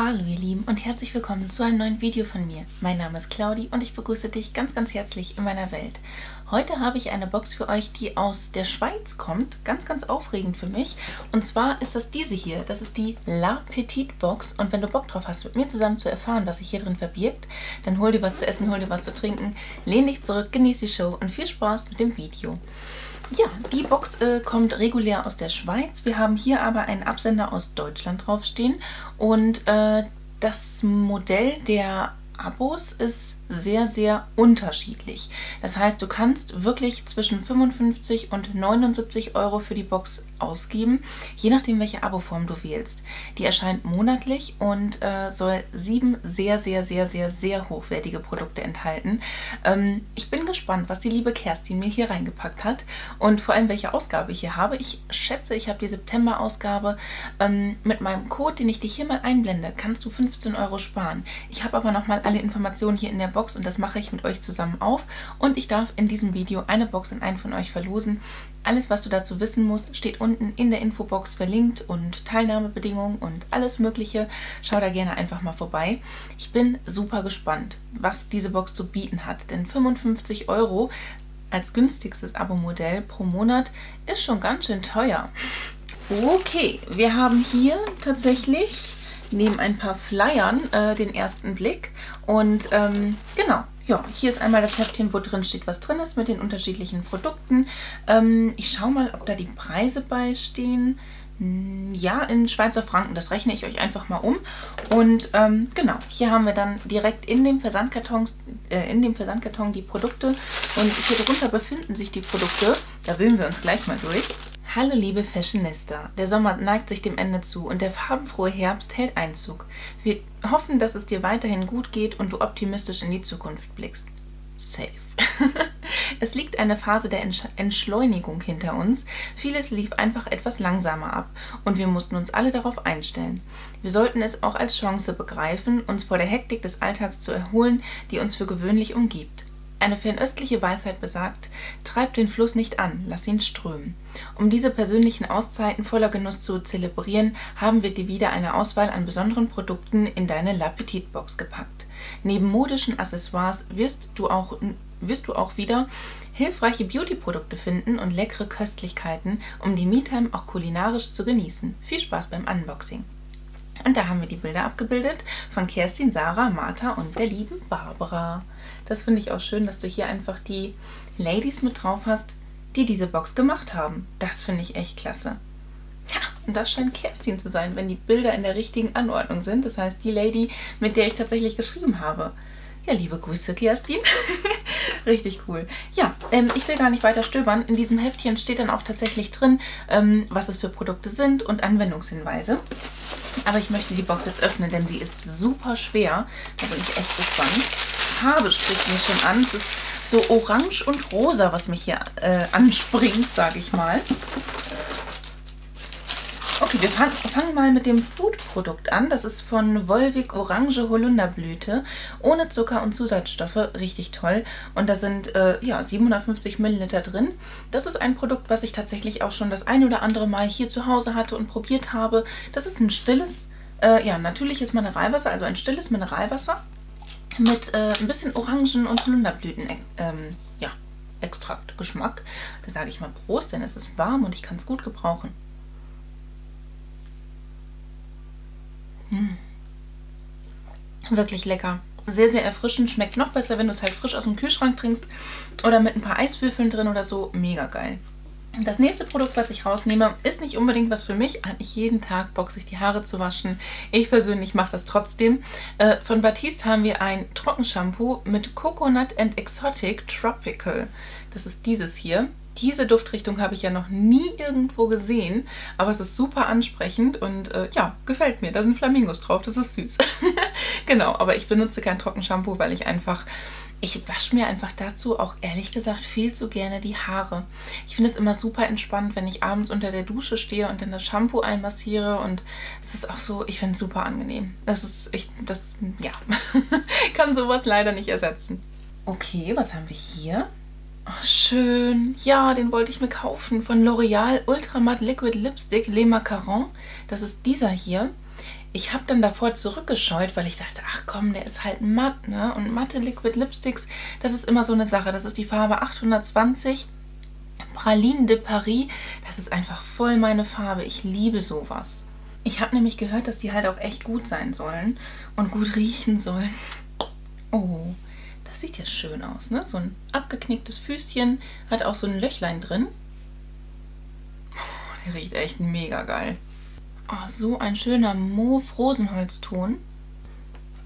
Hallo ihr Lieben und herzlich willkommen zu einem neuen Video von mir. Mein Name ist Claudi und ich begrüße dich ganz ganz herzlich in meiner Welt. Heute habe ich eine Box für euch, die aus der Schweiz kommt. Ganz ganz aufregend für mich. Und zwar ist das diese hier. Das ist die La Petite Box und wenn du Bock drauf hast, mit mir zusammen zu erfahren, was sich hier drin verbirgt, dann hol dir was zu essen, hol dir was zu trinken, lehn dich zurück, genieß die Show und viel Spaß mit dem Video. Ja, die Box äh, kommt regulär aus der Schweiz. Wir haben hier aber einen Absender aus Deutschland draufstehen. Und äh, das Modell der Abos ist sehr, sehr unterschiedlich. Das heißt, du kannst wirklich zwischen 55 und 79 Euro für die Box ausgeben, je nachdem, welche Abo-Form du wählst. Die erscheint monatlich und äh, soll sieben sehr, sehr, sehr, sehr, sehr hochwertige Produkte enthalten. Ähm, ich bin gespannt, was die liebe Kerstin mir hier reingepackt hat und vor allem, welche Ausgabe ich hier habe. Ich schätze, ich habe die September-Ausgabe. Ähm, mit meinem Code, den ich dir hier mal einblende, kannst du 15 Euro sparen. Ich habe aber nochmal alle Informationen hier in der Box und das mache ich mit euch zusammen auf und ich darf in diesem Video eine Box in einen von euch verlosen. Alles, was du dazu wissen musst, steht unten in der Infobox verlinkt und Teilnahmebedingungen und alles mögliche. Schau da gerne einfach mal vorbei. Ich bin super gespannt, was diese Box zu bieten hat, denn 55 Euro als günstigstes Abo-Modell pro Monat ist schon ganz schön teuer. Okay, wir haben hier tatsächlich neben ein paar Flyern äh, den ersten Blick und ähm, genau, ja, hier ist einmal das Heftchen, wo drin steht, was drin ist mit den unterschiedlichen Produkten. Ähm, ich schaue mal, ob da die Preise beistehen. Hm, ja, in Schweizer Franken, das rechne ich euch einfach mal um. Und ähm, genau, hier haben wir dann direkt in dem, Versandkarton, äh, in dem Versandkarton die Produkte. Und hier drunter befinden sich die Produkte. Da wühlen wir uns gleich mal durch. Hallo liebe Fashionista, der Sommer neigt sich dem Ende zu und der farbenfrohe Herbst hält Einzug. Wir hoffen, dass es dir weiterhin gut geht und du optimistisch in die Zukunft blickst. Safe. es liegt eine Phase der Entschleunigung hinter uns. Vieles lief einfach etwas langsamer ab und wir mussten uns alle darauf einstellen. Wir sollten es auch als Chance begreifen, uns vor der Hektik des Alltags zu erholen, die uns für gewöhnlich umgibt. Eine fernöstliche Weisheit besagt, treib den Fluss nicht an, lass ihn strömen. Um diese persönlichen Auszeiten voller Genuss zu zelebrieren, haben wir dir wieder eine Auswahl an besonderen Produkten in deine La Petite Box gepackt. Neben modischen Accessoires wirst du auch, wirst du auch wieder hilfreiche Beauty-Produkte finden und leckere Köstlichkeiten, um die Me-Time auch kulinarisch zu genießen. Viel Spaß beim Unboxing! Und da haben wir die Bilder abgebildet von Kerstin, Sarah, Martha und der lieben Barbara. Das finde ich auch schön, dass du hier einfach die Ladies mit drauf hast, die diese Box gemacht haben. Das finde ich echt klasse. Ja, und das scheint Kerstin zu sein, wenn die Bilder in der richtigen Anordnung sind. Das heißt, die Lady, mit der ich tatsächlich geschrieben habe. Ja, liebe Grüße, Kerstin. Richtig cool. Ja, ähm, ich will gar nicht weiter stöbern. In diesem Heftchen steht dann auch tatsächlich drin, ähm, was es für Produkte sind und Anwendungshinweise. Aber ich möchte die Box jetzt öffnen, denn sie ist super schwer. Da bin ich echt gespannt. Farbe spricht mich schon an. Es ist so orange und rosa, was mich hier äh, anspringt, sage ich mal. Okay, wir fangen, fangen mal mit dem Food-Produkt an. Das ist von Volvic Orange Holunderblüte. Ohne Zucker und Zusatzstoffe. Richtig toll. Und da sind äh, ja, 750 Milliliter drin. Das ist ein Produkt, was ich tatsächlich auch schon das ein oder andere Mal hier zu Hause hatte und probiert habe. Das ist ein stilles, äh, ja, natürliches Mineralwasser, also ein stilles Mineralwasser mit äh, ein bisschen Orangen- und Holunderblüten ähm, ja. Da sage ich mal Prost, denn es ist warm und ich kann es gut gebrauchen. Hm. Wirklich lecker. Sehr, sehr erfrischend. Schmeckt noch besser, wenn du es halt frisch aus dem Kühlschrank trinkst oder mit ein paar Eiswürfeln drin oder so. Mega geil. Das nächste Produkt, was ich rausnehme, ist nicht unbedingt was für mich. Eigentlich jeden Tag Bock, sich die Haare zu waschen. Ich persönlich mache das trotzdem. Äh, von Batiste haben wir ein Trockenshampoo mit Coconut and Exotic Tropical. Das ist dieses hier. Diese Duftrichtung habe ich ja noch nie irgendwo gesehen, aber es ist super ansprechend und äh, ja, gefällt mir. Da sind Flamingos drauf, das ist süß. genau, aber ich benutze kein Trockenshampoo, weil ich einfach ich wasche mir einfach dazu auch ehrlich gesagt viel zu gerne die Haare. Ich finde es immer super entspannt, wenn ich abends unter der Dusche stehe und dann das Shampoo einmassiere und es ist auch so, ich finde es super angenehm. Das ist, ich, das, ja, kann sowas leider nicht ersetzen. Okay, was haben wir hier? Oh, schön. Ja, den wollte ich mir kaufen. Von L'Oreal Ultra Matte Liquid Lipstick Le Macaron. Das ist dieser hier. Ich habe dann davor zurückgescheut, weil ich dachte, ach komm, der ist halt matt, ne? Und matte Liquid Lipsticks, das ist immer so eine Sache. Das ist die Farbe 820 Praline de Paris. Das ist einfach voll meine Farbe. Ich liebe sowas. Ich habe nämlich gehört, dass die halt auch echt gut sein sollen und gut riechen sollen. Oh, das sieht ja schön aus, ne? So ein abgeknicktes Füßchen, hat auch so ein Löchlein drin. Der riecht echt mega geil. Oh, so ein schöner Mauve-Rosenholzton.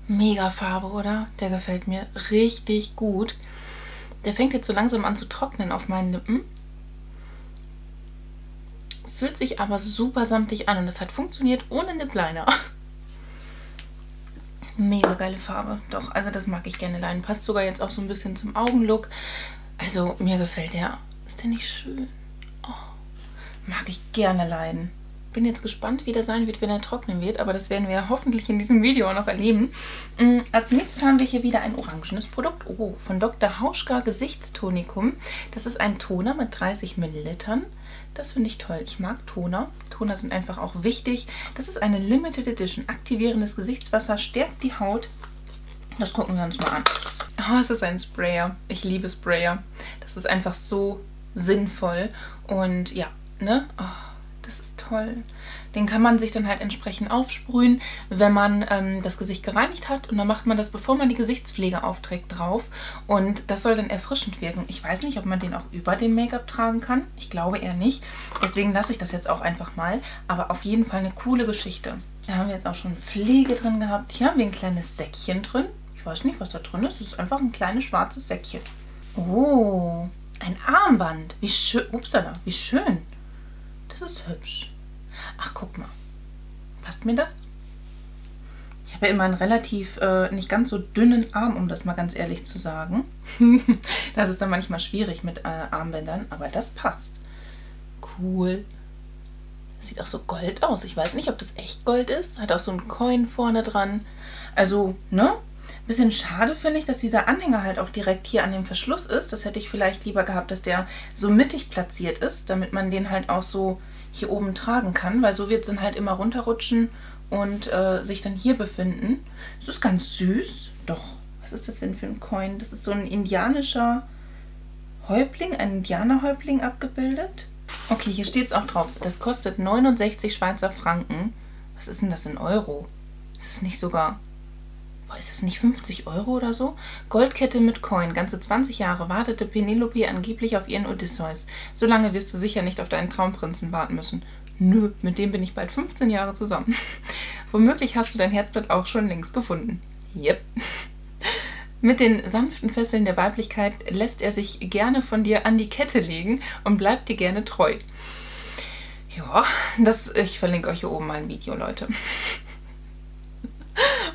Mega Farbe, oder? Der gefällt mir richtig gut. Der fängt jetzt so langsam an zu trocknen auf meinen Lippen. Fühlt sich aber super samtig an und das hat funktioniert ohne Liner. Mega geile Farbe. Doch, also das mag ich gerne leiden. Passt sogar jetzt auch so ein bisschen zum Augenlook. Also mir gefällt der. Ist der nicht schön? Oh, mag ich gerne leiden bin jetzt gespannt, wie der sein wird, wenn er trocknen wird, aber das werden wir hoffentlich in diesem Video noch erleben. Mm, als nächstes haben wir hier wieder ein orangenes Produkt. Oh, von Dr. Hauschka Gesichtstonikum. Das ist ein Toner mit 30 Millilitern. Das finde ich toll. Ich mag Toner. Toner sind einfach auch wichtig. Das ist eine Limited Edition. Aktivierendes Gesichtswasser stärkt die Haut. Das gucken wir uns mal an. Oh, es ist ein Sprayer. Ich liebe Sprayer. Das ist einfach so sinnvoll. Und ja, ne? Oh toll. Den kann man sich dann halt entsprechend aufsprühen, wenn man ähm, das Gesicht gereinigt hat. Und dann macht man das, bevor man die Gesichtspflege aufträgt, drauf. Und das soll dann erfrischend wirken. Ich weiß nicht, ob man den auch über dem Make-up tragen kann. Ich glaube eher nicht. Deswegen lasse ich das jetzt auch einfach mal. Aber auf jeden Fall eine coole Geschichte. Da haben wir jetzt auch schon Pflege drin gehabt. Hier haben wir ein kleines Säckchen drin. Ich weiß nicht, was da drin ist. Es ist einfach ein kleines schwarzes Säckchen. Oh, ein Armband. Wie schön. Upsala, wie schön. Das ist hübsch. Ach, guck mal. Passt mir das? Ich habe ja immer einen relativ äh, nicht ganz so dünnen Arm, um das mal ganz ehrlich zu sagen. das ist dann manchmal schwierig mit äh, Armbändern, aber das passt. Cool. Das sieht auch so Gold aus. Ich weiß nicht, ob das echt Gold ist. Hat auch so ein Coin vorne dran. Also, ne? Bisschen schade finde ich, dass dieser Anhänger halt auch direkt hier an dem Verschluss ist. Das hätte ich vielleicht lieber gehabt, dass der so mittig platziert ist, damit man den halt auch so hier oben tragen kann, weil so wird es dann halt immer runterrutschen und äh, sich dann hier befinden. Es ist ganz süß. Doch, was ist das denn für ein Coin? Das ist so ein indianischer Häuptling, ein Indianerhäuptling abgebildet. Okay, hier steht es auch drauf. Das kostet 69 Schweizer Franken. Was ist denn das in Euro? Ist es nicht sogar ist es nicht 50 Euro oder so? Goldkette mit Coin. Ganze 20 Jahre wartete Penelope angeblich auf ihren Odysseus. So lange wirst du sicher nicht auf deinen Traumprinzen warten müssen. Nö, mit dem bin ich bald 15 Jahre zusammen. Womöglich hast du dein Herzblatt auch schon längst gefunden. Yep. Mit den sanften Fesseln der Weiblichkeit lässt er sich gerne von dir an die Kette legen und bleibt dir gerne treu. Ja, das, ich verlinke euch hier oben mal ein Video, Leute.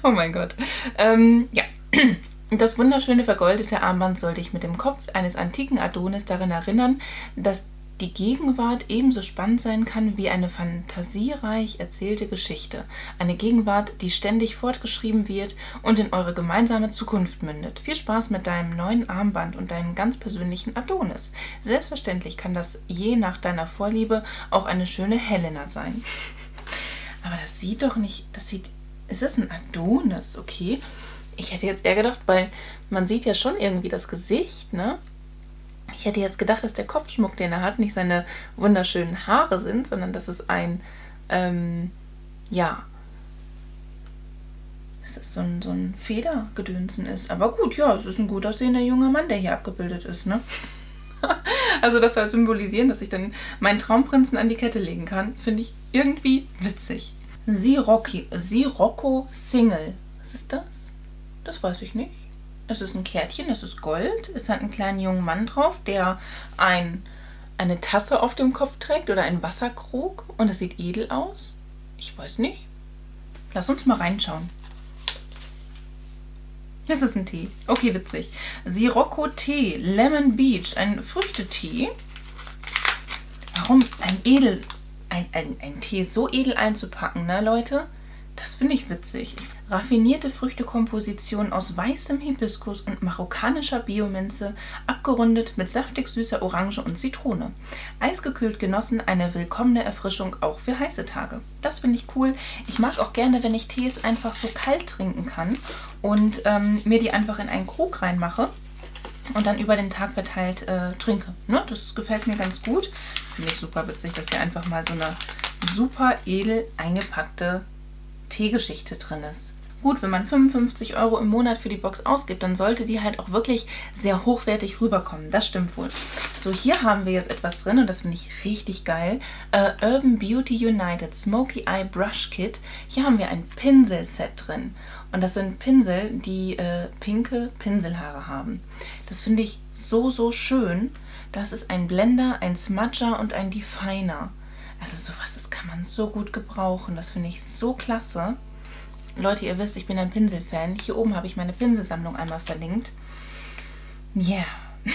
oh mein Gott. Ähm, ja. Das wunderschöne vergoldete Armband soll dich mit dem Kopf eines antiken Adonis daran erinnern, dass die Gegenwart ebenso spannend sein kann wie eine fantasiereich erzählte Geschichte. Eine Gegenwart, die ständig fortgeschrieben wird und in eure gemeinsame Zukunft mündet. Viel Spaß mit deinem neuen Armband und deinem ganz persönlichen Adonis. Selbstverständlich kann das je nach deiner Vorliebe auch eine schöne Helena sein. Aber das sieht doch nicht, das sieht ist das ein Adonis? Okay. Ich hätte jetzt eher gedacht, weil man sieht ja schon irgendwie das Gesicht, ne? Ich hätte jetzt gedacht, dass der Kopfschmuck, den er hat, nicht seine wunderschönen Haare sind, sondern dass es ein, ähm, ja, dass es so ein, so ein Federgedönsen ist. Aber gut, ja, es ist ein gut aussehender junger Mann, der hier abgebildet ist, ne? also das soll symbolisieren, dass ich dann meinen Traumprinzen an die Kette legen kann, finde ich irgendwie witzig. Sirocco Single. Was ist das? Das weiß ich nicht. Es ist ein Kärtchen, es ist Gold. Es hat einen kleinen jungen Mann drauf, der ein, eine Tasse auf dem Kopf trägt oder einen Wasserkrug. Und es sieht edel aus. Ich weiß nicht. Lass uns mal reinschauen. Das ist ein Tee. Okay, witzig. Sirocco Tee, Lemon Beach, ein Früchtetee. Warum ein edel ein, ein, ein Tee so edel einzupacken, ne, Leute? Das finde ich witzig. Raffinierte Früchtekomposition aus weißem Hibiskus und marokkanischer Biominze, abgerundet mit saftig süßer Orange und Zitrone. Eisgekühlt genossen, eine willkommene Erfrischung auch für heiße Tage. Das finde ich cool. Ich mag auch gerne, wenn ich Tees einfach so kalt trinken kann und ähm, mir die einfach in einen Krug reinmache und dann über den Tag verteilt äh, trinke. Ne? Das gefällt mir ganz gut. Finde ich super witzig, dass hier einfach mal so eine super edel eingepackte Teegeschichte drin ist. Gut, wenn man 55 Euro im Monat für die Box ausgibt, dann sollte die halt auch wirklich sehr hochwertig rüberkommen. Das stimmt wohl. So, hier haben wir jetzt etwas drin und das finde ich richtig geil. Uh, Urban Beauty United Smoky Eye Brush Kit. Hier haben wir ein Pinselset drin. Und das sind Pinsel, die äh, pinke Pinselhaare haben. Das finde ich so, so schön. Das ist ein Blender, ein Smudger und ein Definer. Also sowas, das kann man so gut gebrauchen. Das finde ich so klasse. Leute, ihr wisst, ich bin ein Pinselfan. Hier oben habe ich meine Pinselsammlung einmal verlinkt. Ja. Yeah.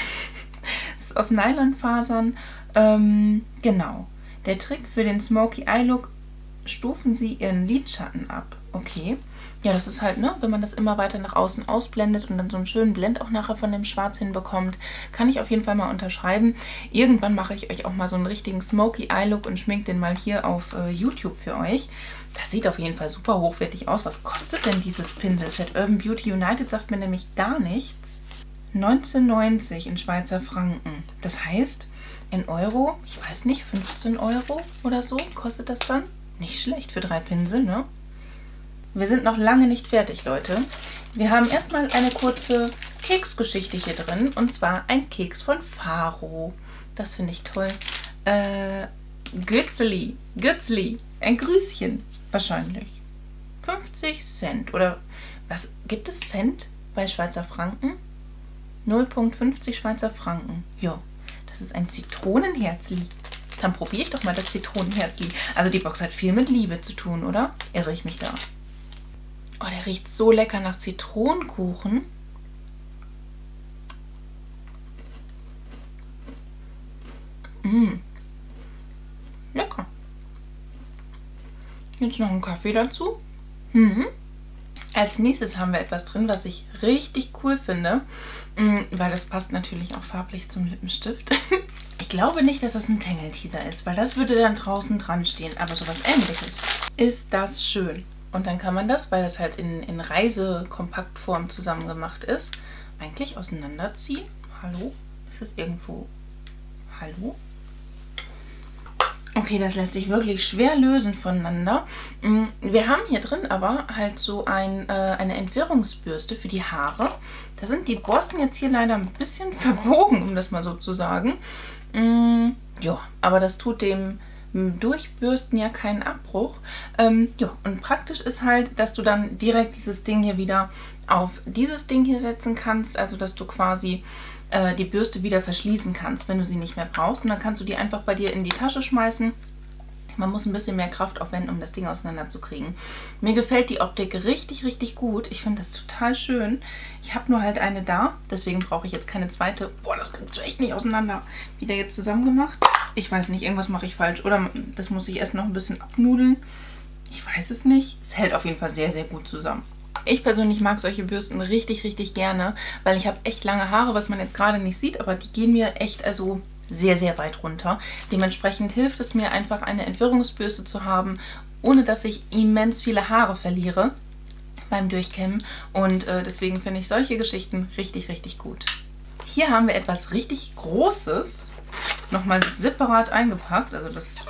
Es ist aus Nylonfasern. Ähm, genau. Der Trick für den Smoky Eye Look, stufen Sie Ihren Lidschatten ab. Okay. Ja, das ist halt, ne, wenn man das immer weiter nach außen ausblendet und dann so einen schönen Blend auch nachher von dem Schwarz hinbekommt, kann ich auf jeden Fall mal unterschreiben. Irgendwann mache ich euch auch mal so einen richtigen Smoky Eye Look und schmink den mal hier auf äh, YouTube für euch. Das sieht auf jeden Fall super hochwertig aus. Was kostet denn dieses Pinselset? Urban Beauty United sagt mir nämlich gar nichts. 19,90 in Schweizer Franken. Das heißt, in Euro, ich weiß nicht, 15 Euro oder so kostet das dann. Nicht schlecht für drei Pinsel, ne? Wir sind noch lange nicht fertig, Leute. Wir haben erstmal eine kurze Keksgeschichte hier drin. Und zwar ein Keks von Faro. Das finde ich toll. Äh, Gützli. Gützli. Ein Grüßchen. Wahrscheinlich. 50 Cent. Oder was? Gibt es Cent bei Schweizer Franken? 0,50 Schweizer Franken. Ja, das ist ein Zitronenherzli. Dann probiere ich doch mal das Zitronenherzli. Also die Box hat viel mit Liebe zu tun, oder? Irre ich mich da? Oh, der riecht so lecker nach Zitronenkuchen. Mmh. Lecker. Jetzt noch einen Kaffee dazu. Mhm. Als nächstes haben wir etwas drin, was ich richtig cool finde, mm, weil das passt natürlich auch farblich zum Lippenstift. Ich glaube nicht, dass das ein Tangle-Teaser ist, weil das würde dann draußen dran stehen, aber sowas ähnliches. Ist das schön. Und dann kann man das, weil das halt in, in Reisekompaktform zusammen gemacht ist, eigentlich auseinanderziehen. Hallo? Ist das irgendwo... Hallo? Okay, das lässt sich wirklich schwer lösen voneinander. Mm, wir haben hier drin aber halt so ein, äh, eine Entwirrungsbürste für die Haare. Da sind die Borsten jetzt hier leider ein bisschen verbogen, um das mal so zu sagen. Mm, ja, aber das tut dem Durchbürsten ja keinen Abbruch. Ähm, ja, und praktisch ist halt, dass du dann direkt dieses Ding hier wieder auf dieses Ding hier setzen kannst. Also, dass du quasi äh, die Bürste wieder verschließen kannst, wenn du sie nicht mehr brauchst. Und dann kannst du die einfach bei dir in die Tasche schmeißen man muss ein bisschen mehr Kraft aufwenden, um das Ding auseinanderzukriegen. Mir gefällt die Optik richtig, richtig gut. Ich finde das total schön. Ich habe nur halt eine da, deswegen brauche ich jetzt keine zweite. Boah, das kriegst du echt nicht auseinander. Wieder jetzt zusammen gemacht. Ich weiß nicht, irgendwas mache ich falsch. Oder das muss ich erst noch ein bisschen abnudeln. Ich weiß es nicht. Es hält auf jeden Fall sehr, sehr gut zusammen. Ich persönlich mag solche Bürsten richtig, richtig gerne, weil ich habe echt lange Haare, was man jetzt gerade nicht sieht, aber die gehen mir echt, also sehr, sehr weit runter. Dementsprechend hilft es mir einfach, eine Entwirrungsbürste zu haben, ohne dass ich immens viele Haare verliere beim Durchkämmen. Und äh, deswegen finde ich solche Geschichten richtig, richtig gut. Hier haben wir etwas richtig Großes, nochmal separat eingepackt. Also das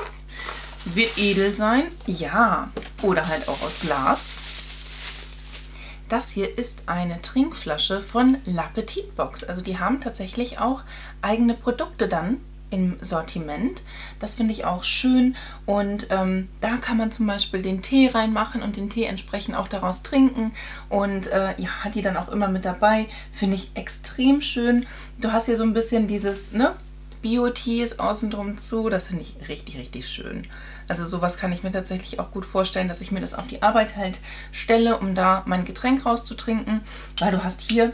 wird edel sein. Ja, oder halt auch aus Glas. Das hier ist eine Trinkflasche von La Petite Box. Also die haben tatsächlich auch eigene Produkte dann im Sortiment. Das finde ich auch schön und ähm, da kann man zum Beispiel den Tee reinmachen und den Tee entsprechend auch daraus trinken und äh, ja, hat die dann auch immer mit dabei. Finde ich extrem schön. Du hast hier so ein bisschen dieses, ne, Bio-Tees außen drum zu. Das finde ich richtig, richtig schön. Also sowas kann ich mir tatsächlich auch gut vorstellen, dass ich mir das auf die Arbeit halt stelle, um da mein Getränk rauszutrinken. Weil du hast hier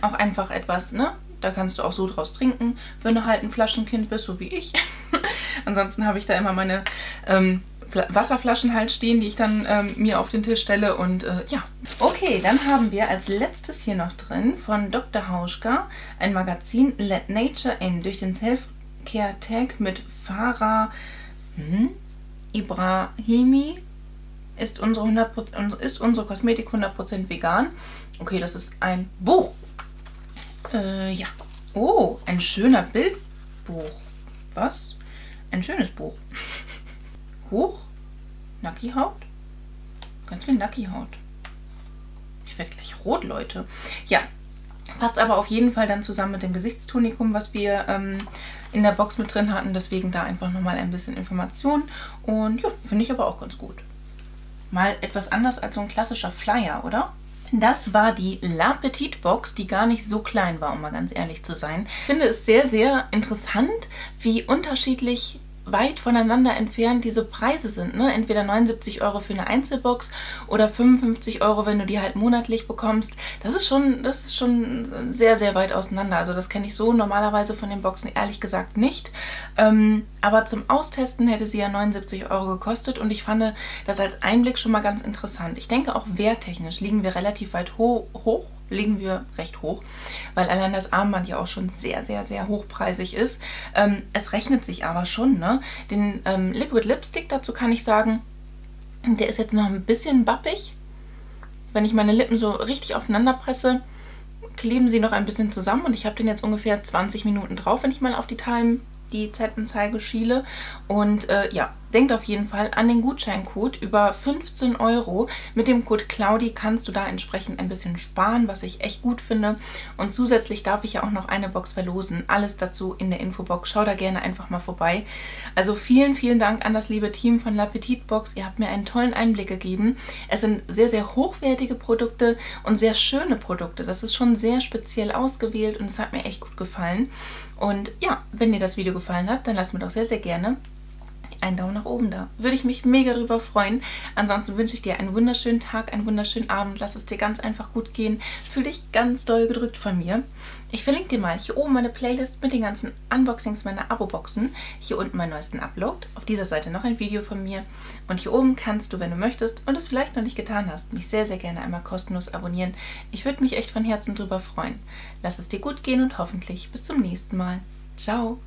auch einfach etwas, ne? Da kannst du auch so draus trinken, wenn du halt ein Flaschenkind bist, so wie ich. Ansonsten habe ich da immer meine ähm, Wasserflaschen halt stehen, die ich dann ähm, mir auf den Tisch stelle. Und äh, ja, okay, dann haben wir als letztes hier noch drin von Dr. Hauschka ein Magazin Let Nature In durch den Self-Care Tag mit Farah hm, Ibrahimi. Ist unsere, 100%, ist unsere Kosmetik 100% vegan? Okay, das ist ein Buch. Äh, ja. Oh, ein schöner Bildbuch. Was? Ein schönes Buch. Hoch. Nacki-Haut. Ganz viel Nacki-Haut. Ich werde gleich rot, Leute. Ja, passt aber auf jeden Fall dann zusammen mit dem Gesichtstonikum, was wir ähm, in der Box mit drin hatten. Deswegen da einfach nochmal ein bisschen Information. Und ja, finde ich aber auch ganz gut. Mal etwas anders als so ein klassischer Flyer, oder? Das war die La Petite Box, die gar nicht so klein war, um mal ganz ehrlich zu sein. Ich finde es sehr, sehr interessant, wie unterschiedlich weit voneinander entfernt diese Preise sind. Ne? Entweder 79 Euro für eine Einzelbox oder 55 Euro, wenn du die halt monatlich bekommst. Das ist schon, das ist schon sehr, sehr weit auseinander. Also das kenne ich so normalerweise von den Boxen ehrlich gesagt nicht. Ähm, aber zum Austesten hätte sie ja 79 Euro gekostet und ich fand das als Einblick schon mal ganz interessant. Ich denke auch werttechnisch liegen wir relativ weit ho hoch, liegen wir recht hoch, weil allein das Armband ja auch schon sehr, sehr, sehr hochpreisig ist. Ähm, es rechnet sich aber schon, Den ähm, Liquid Lipstick, dazu kann ich sagen, der ist jetzt noch ein bisschen bappig. Wenn ich meine Lippen so richtig aufeinander presse, kleben sie noch ein bisschen zusammen und ich habe den jetzt ungefähr 20 Minuten drauf, wenn ich mal auf die Time die Zeitanzeige schiele. Und äh, ja, denkt auf jeden Fall an den Gutscheincode über 15 Euro. Mit dem Code Claudi kannst du da entsprechend ein bisschen sparen, was ich echt gut finde. Und zusätzlich darf ich ja auch noch eine Box verlosen. Alles dazu in der Infobox. Schau da gerne einfach mal vorbei. Also vielen, vielen Dank an das liebe Team von La Petite Box. Ihr habt mir einen tollen Einblick gegeben. Es sind sehr, sehr hochwertige Produkte und sehr schöne Produkte. Das ist schon sehr speziell ausgewählt und es hat mir echt gut gefallen. Und ja, wenn dir das Video gefallen hat, dann lass mir doch sehr, sehr gerne einen Daumen nach oben da. Würde ich mich mega drüber freuen. Ansonsten wünsche ich dir einen wunderschönen Tag, einen wunderschönen Abend. Lass es dir ganz einfach gut gehen. Fühl dich ganz doll gedrückt von mir. Ich verlinke dir mal hier oben meine Playlist mit den ganzen Unboxings meiner Abo-Boxen. Hier unten meinen neuesten Upload. Auf dieser Seite noch ein Video von mir. Und hier oben kannst du, wenn du möchtest und es vielleicht noch nicht getan hast, mich sehr, sehr gerne einmal kostenlos abonnieren. Ich würde mich echt von Herzen drüber freuen. Lass es dir gut gehen und hoffentlich bis zum nächsten Mal. Ciao!